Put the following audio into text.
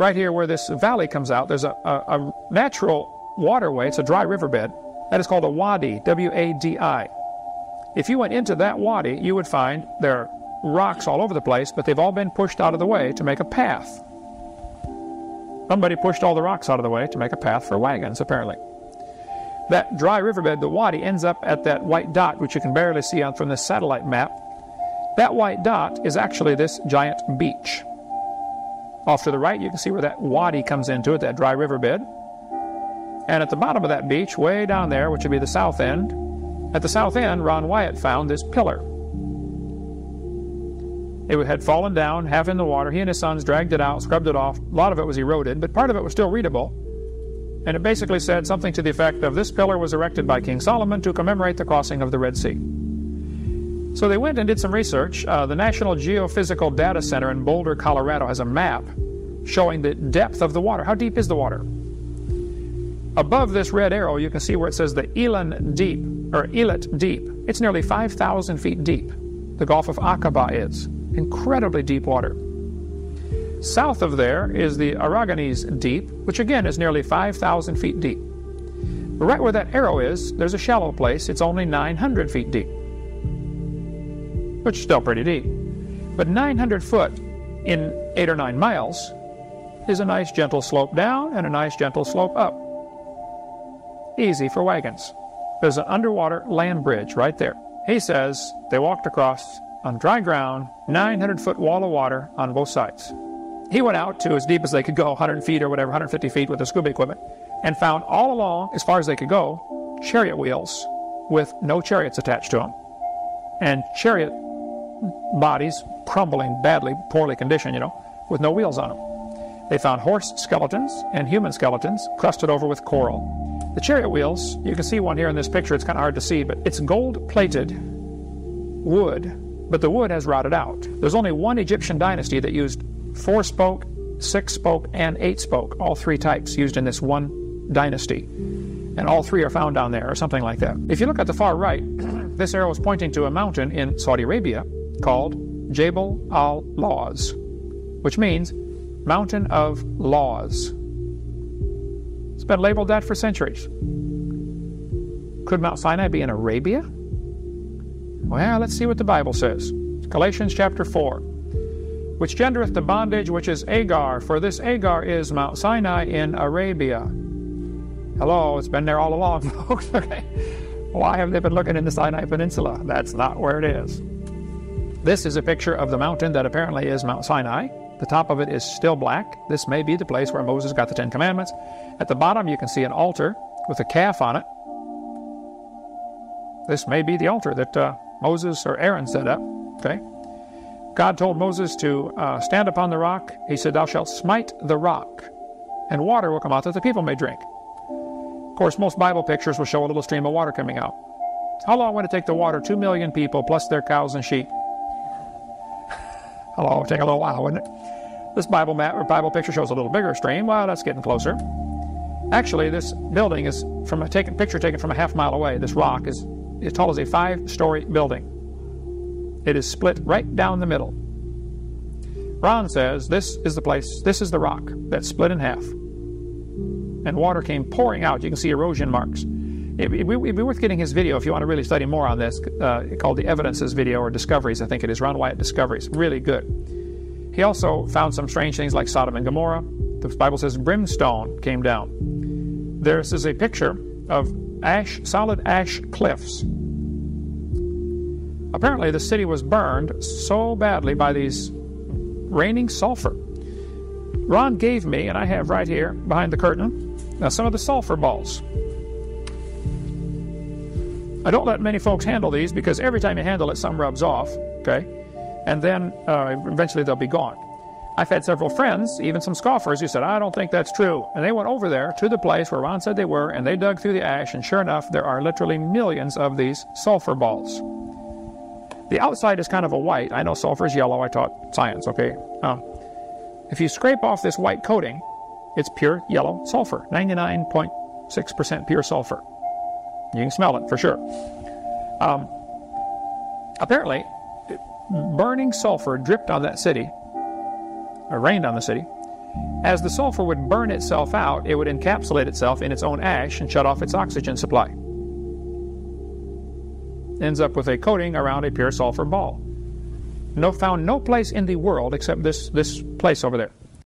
right here where this valley comes out, there's a, a, a natural waterway. It's a dry riverbed. That is called a wadi, W A D I. If you went into that wadi, you would find there are rocks all over the place, but they've all been pushed out of the way to make a path. Somebody pushed all the rocks out of the way to make a path for wagons, apparently. That dry riverbed, the wadi, ends up at that white dot, which you can barely see on from this satellite map. That white dot is actually this giant beach. Off to the right, you can see where that wadi comes into it, that dry riverbed. And at the bottom of that beach, way down there, which would be the south end, at the south end, Ron Wyatt found this pillar. It had fallen down, half in the water. He and his sons dragged it out, scrubbed it off. A lot of it was eroded, but part of it was still readable. And it basically said something to the effect of this pillar was erected by King Solomon to commemorate the crossing of the Red Sea. So they went and did some research. Uh, the National Geophysical Data Center in Boulder, Colorado has a map showing the depth of the water. How deep is the water? Above this red arrow, you can see where it says the Elan Deep, or Eilat Deep. It's nearly 5,000 feet deep. The Gulf of Aqaba is. Incredibly deep water. South of there is the Aragonese Deep, which again is nearly 5,000 feet deep. Right where that arrow is, there's a shallow place. It's only 900 feet deep, which is still pretty deep. But 900 foot in eight or nine miles is a nice gentle slope down and a nice gentle slope up. Easy for wagons. There's an underwater land bridge right there. He says they walked across on dry ground, 900 foot wall of water on both sides. He went out to as deep as they could go, 100 feet or whatever, 150 feet with the scuba equipment, and found all along, as far as they could go, chariot wheels with no chariots attached to them. And chariot bodies crumbling badly, poorly conditioned, you know, with no wheels on them. They found horse skeletons and human skeletons crusted over with coral. The chariot wheels, you can see one here in this picture, it's kind of hard to see, but it's gold plated wood, but the wood has rotted out. There's only one Egyptian dynasty that used four spoke, six spoke, and eight spoke, all three types used in this one dynasty. And all three are found down there, or something like that. If you look at the far right, this arrow is pointing to a mountain in Saudi Arabia called Jabal al Lawz, which means Mountain of Laws. It's been labeled that for centuries. Could Mount Sinai be in Arabia? Well, let's see what the Bible says. Galatians chapter 4. Which gendereth the bondage which is Agar, for this Agar is Mount Sinai in Arabia. Hello, it's been there all along, folks. Okay. Why have they been looking in the Sinai Peninsula? That's not where it is. This is a picture of the mountain that apparently is Mount Sinai. The top of it is still black. This may be the place where Moses got the Ten Commandments. At the bottom, you can see an altar with a calf on it. This may be the altar that uh, Moses or Aaron set up. Okay. God told Moses to uh, stand upon the rock. He said, Thou shalt smite the rock, and water will come out that the people may drink. Of course, most Bible pictures will show a little stream of water coming out. How long would it take to water two million people plus their cows and sheep? It'll take a little while, wouldn't it? This Bible map or Bible picture shows a little bigger stream. Well, that's getting closer. Actually, this building is from a taken, picture taken from a half mile away. This rock is as tall as a five-story building. It is split right down the middle. Ron says this is the place, this is the rock that's split in half. And water came pouring out. You can see erosion marks. It, would be worth getting his video if you want to really study more on this, uh, called the Evidences video or Discoveries, I think it is. Ron Wyatt Discoveries. Really good. He also found some strange things like Sodom and Gomorrah. The Bible says brimstone came down. This is a picture of ash, solid ash cliffs. Apparently, the city was burned so badly by these raining sulfur. Ron gave me, and I have right here behind the curtain, now some of the sulfur balls. I don't let many folks handle these because every time you handle it, some rubs off, okay? And then uh, eventually they'll be gone. I've had several friends, even some scoffers, who said, I don't think that's true. And they went over there to the place where Ron said they were, and they dug through the ash, and sure enough, there are literally millions of these sulfur balls. The outside is kind of a white. I know sulfur is yellow. I taught science, okay? Um, if you scrape off this white coating, it's pure yellow sulfur, 99.6% pure sulfur. You can smell it for sure. Um, apparently, burning sulfur dripped on that city, or rained on the city, As the sulfur would burn itself out, it would encapsulate itself in its own ash and shut off its oxygen supply. Ends up with a coating around a pure sulfur ball. No found no place in the world except this this place over there.